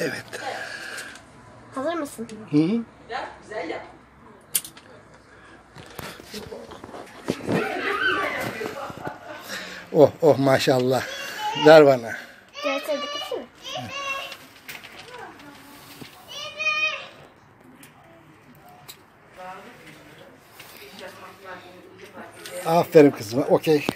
Evet. Hazır mısın? Hı hı. Oh oh maşallah. Ver bana. Göğsüne dikkat mi? Aferin kızıma. Okey.